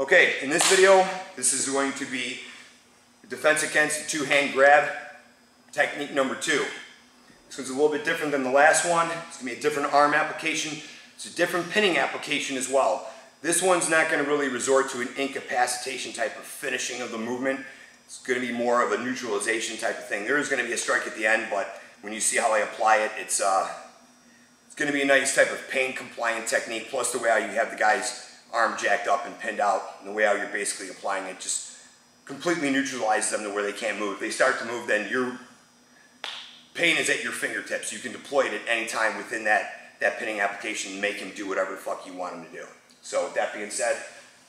Okay, in this video, this is going to be defense against two-hand grab technique number two. This one's a little bit different than the last one. It's gonna be a different arm application. It's a different pinning application as well. This one's not gonna really resort to an incapacitation type of finishing of the movement. It's gonna be more of a neutralization type of thing. There is gonna be a strike at the end, but when you see how I apply it, it's, uh, it's gonna be a nice type of pain compliant technique, plus the way how you have the guy's arm jacked up and pinned out, and the way how you're basically applying it just completely neutralizes them to where they can't move. If they start to move, then your pain is at your fingertips. You can deploy it at any time within that, that pinning application and make him do whatever the fuck you want him to do. So that being said,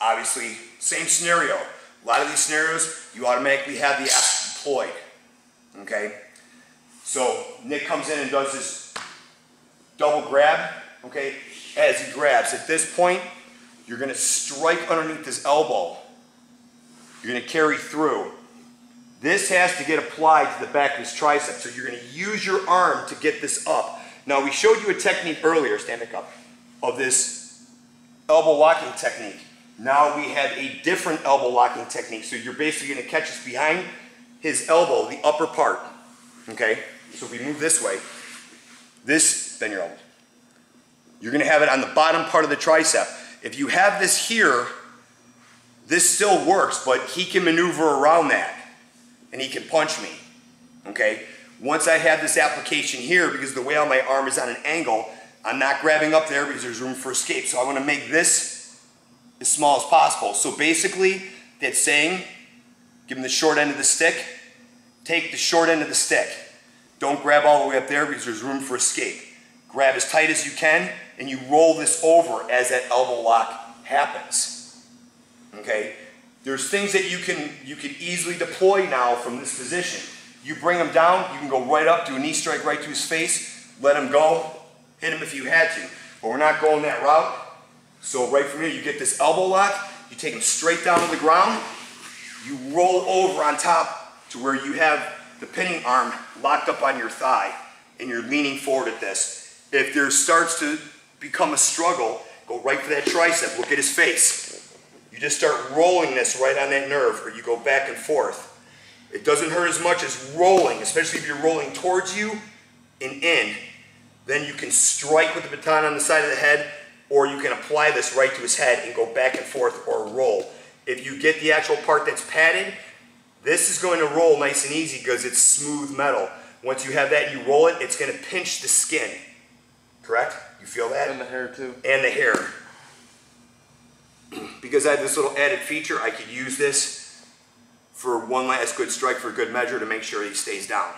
obviously, same scenario. A lot of these scenarios, you automatically have the asp deployed, okay? So Nick comes in and does this double grab, okay? As he grabs, at this point, you're gonna strike underneath his elbow. You're gonna carry through. This has to get applied to the back of his tricep, so you're gonna use your arm to get this up. Now we showed you a technique earlier, stand back up, of this elbow locking technique. Now we have a different elbow locking technique, so you're basically gonna catch us behind his elbow, the upper part, okay? So if we move this way, this, then your elbow. You're gonna have it on the bottom part of the tricep. If you have this here, this still works, but he can maneuver around that and he can punch me, okay? Once I have this application here, because the way how my arm is on an angle, I'm not grabbing up there because there's room for escape. So I wanna make this as small as possible. So basically, that's saying, give him the short end of the stick, take the short end of the stick. Don't grab all the way up there because there's room for escape. Grab as tight as you can and you roll this over as that elbow lock happens. Okay? There's things that you can you can easily deploy now from this position. You bring him down, you can go right up, do a knee strike right to his face, let him go, hit him if you had to. But we're not going that route. So right from here, you get this elbow lock, you take him straight down to the ground, you roll over on top to where you have the pinning arm locked up on your thigh, and you're leaning forward at this. If there starts to become a struggle, go right for that tricep, look at his face. You just start rolling this right on that nerve, or you go back and forth. It doesn't hurt as much as rolling, especially if you're rolling towards you and in. Then you can strike with the baton on the side of the head, or you can apply this right to his head and go back and forth or roll. If you get the actual part that's padded, this is going to roll nice and easy because it's smooth metal. Once you have that and you roll it, it's going to pinch the skin. Correct? You feel that? And the hair too. And the hair. because I have this little added feature, I could use this for one last good strike for good measure to make sure he stays down.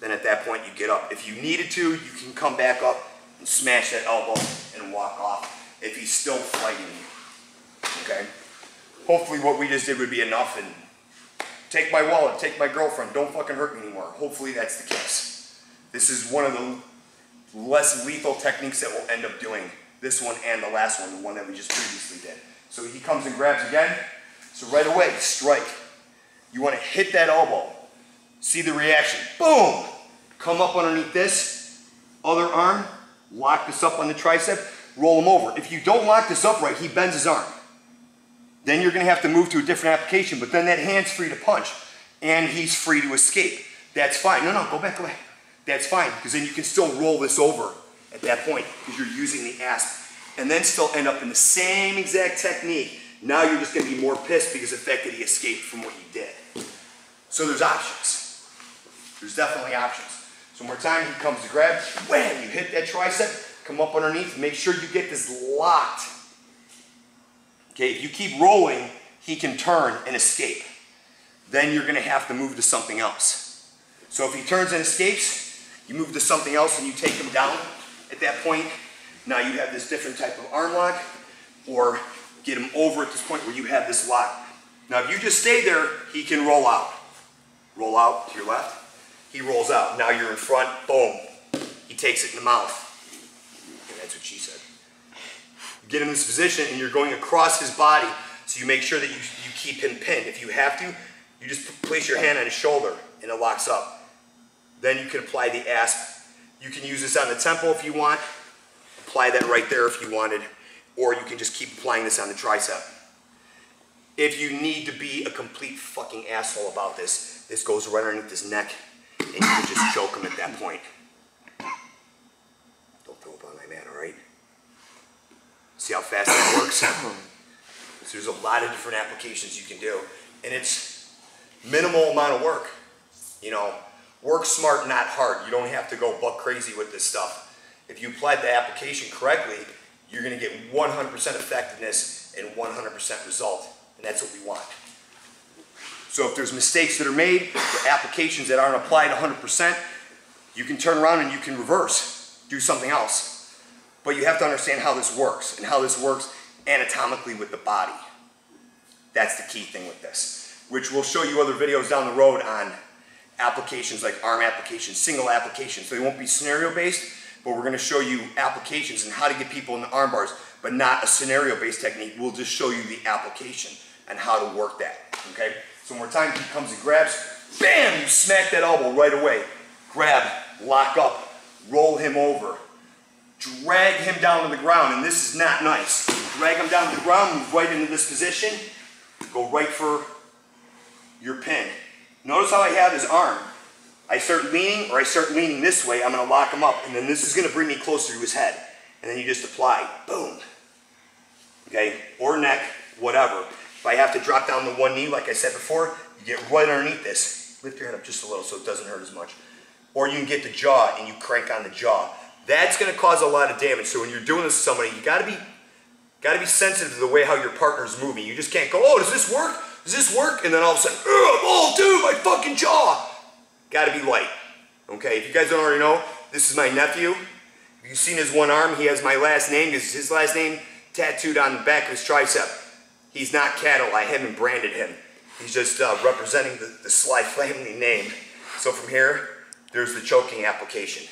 Then at that point you get up. If you needed to, you can come back up and smash that elbow and walk off if he's still fighting you. Okay? Hopefully what we just did would be enough and take my wallet, take my girlfriend, don't fucking hurt me anymore. Hopefully that's the case. This is one of the less lethal techniques that we'll end up doing. This one and the last one, the one that we just previously did. So he comes and grabs again. So right away, strike. You want to hit that elbow. See the reaction. Boom! Come up underneath this other arm, lock this up on the tricep, roll him over. If you don't lock this up right, he bends his arm. Then you're going to have to move to a different application, but then that hand's free to punch, and he's free to escape. That's fine. No, no, go back away. That's fine, because then you can still roll this over at that point, because you're using the asp, and then still end up in the same exact technique. Now you're just going to be more pissed because of the fact that he escaped from what you did. So there's options. There's definitely options. So more time, he comes to grab, wham, you hit that tricep, come up underneath, make sure you get this locked. Okay, if you keep rolling, he can turn and escape. Then you're gonna have to move to something else. So if he turns and escapes, you move to something else and you take him down at that point. Now you have this different type of arm lock or get him over at this point where you have this lock. Now if you just stay there, he can roll out. Roll out to your left, he rolls out. Now you're in front, boom. He takes it in the mouth. And that's what she said. You get in this position and you're going across his body, so you make sure that you, you keep him pinned. If you have to, you just place your hand on his shoulder and it locks up. Then you can apply the asp. You can use this on the temple if you want. Apply that right there if you wanted. Or you can just keep applying this on the tricep. If you need to be a complete fucking asshole about this, this goes right underneath his neck and you can just choke him at that point. Don't throw up on my man, alright? See how fast that works? so there's a lot of different applications you can do. And it's minimal amount of work. You know, work smart, not hard. You don't have to go buck crazy with this stuff. If you applied the application correctly, you're gonna get 100% effectiveness and 100% result. And that's what we want. So if there's mistakes that are made, or applications that aren't applied 100%, you can turn around and you can reverse, do something else. But you have to understand how this works and how this works anatomically with the body. That's the key thing with this, which we'll show you other videos down the road on applications like arm applications, single applications. So they won't be scenario based, but we're gonna show you applications and how to get people in the arm bars, but not a scenario based technique. We'll just show you the application and how to work that, okay? So more time, he comes and grabs, bam, you smack that elbow right away. Grab, lock up, roll him over, drag him down to the ground, and this is not nice. Drag him down to the ground, move right into this position, go right for your pin. Notice how I have his arm. I start leaning, or I start leaning this way, I'm gonna lock him up, and then this is gonna bring me closer to his head. And then you just apply, boom. Okay, or neck, whatever. If I have to drop down to one knee, like I said before, you get right underneath this. Lift your head up just a little so it doesn't hurt as much. Or you can get the jaw and you crank on the jaw. That's gonna cause a lot of damage. So when you're doing this to somebody, you gotta be, gotta be sensitive to the way how your partner's moving. You just can't go, oh, does this work? Does this work? And then all of a sudden, oh, dude, my fucking jaw. Gotta be light. Okay, if you guys don't already know, this is my nephew. You've seen his one arm, he has my last name. This is his last name tattooed on the back of his tricep. He's not cattle. I haven't branded him. He's just uh, representing the, the Sly family name. So from here, there's the choking application.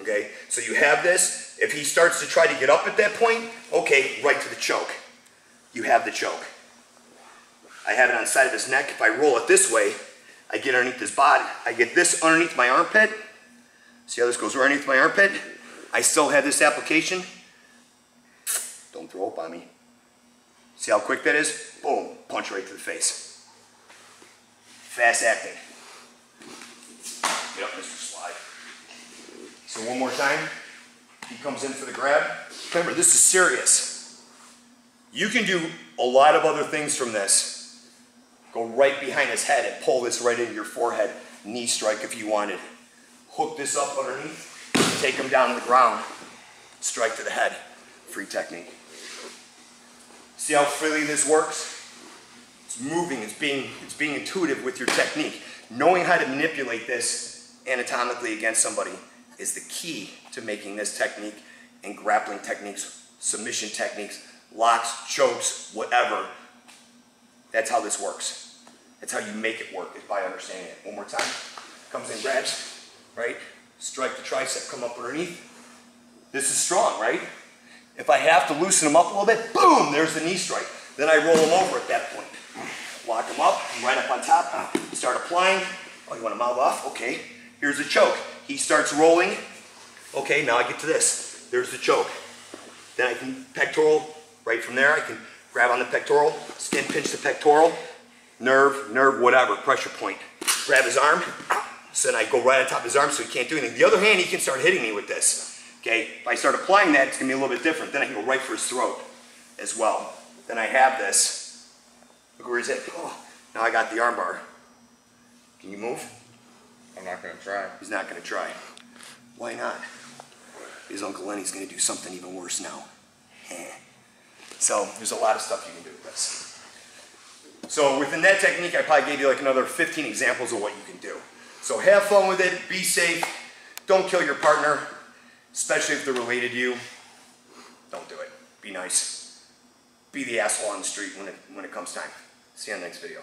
Okay, so you have this. If he starts to try to get up at that point, okay, right to the choke. You have the choke. I have it on the side of his neck. If I roll it this way, I get underneath his body. I get this underneath my armpit. See how this goes right underneath my armpit? I still have this application. Don't throw up on me. See how quick that is? Boom, punch right to the face. Fast acting. Get up, Mr. Sly. So one more time. He comes in for the grab. Remember, this is serious. You can do a lot of other things from this. Go right behind his head and pull this right into your forehead. Knee strike if you wanted. Hook this up underneath. Take him down to the ground. Strike to the head. Free technique. See how freely this works? It's moving, it's being, it's being intuitive with your technique. Knowing how to manipulate this anatomically against somebody is the key to making this technique and grappling techniques, submission techniques, locks, chokes, whatever. That's how this works. That's how you make it work, is by understanding it. One more time. Comes in, grabs, right? Strike the tricep, come up underneath. This is strong, right? If I have to loosen them up a little bit, boom, there's the knee strike. Then I roll them over at that point. Lock them up, right up on top, start applying. Oh, you want to mouth off? Okay. Here's the choke. He starts rolling. Okay, now I get to this. There's the choke. Then I can pectoral, right from there, I can grab on the pectoral, skin pinch the pectoral, nerve, nerve, whatever, pressure point. Grab his arm, so then I go right on top of his arm so he can't do anything. The other hand, he can start hitting me with this. Okay, if I start applying that, it's gonna be a little bit different. Then I can go right for his throat as well. Then I have this. Look where he's at. Oh, now I got the armbar. Can you move? I'm not gonna try. He's not gonna try. Why not? His Uncle Lenny's gonna do something even worse now. So there's a lot of stuff you can do with this. So within that technique, I probably gave you like another 15 examples of what you can do. So have fun with it, be safe, don't kill your partner, especially if they're related to you, don't do it. Be nice. Be the asshole on the street when it, when it comes time. See you on the next video.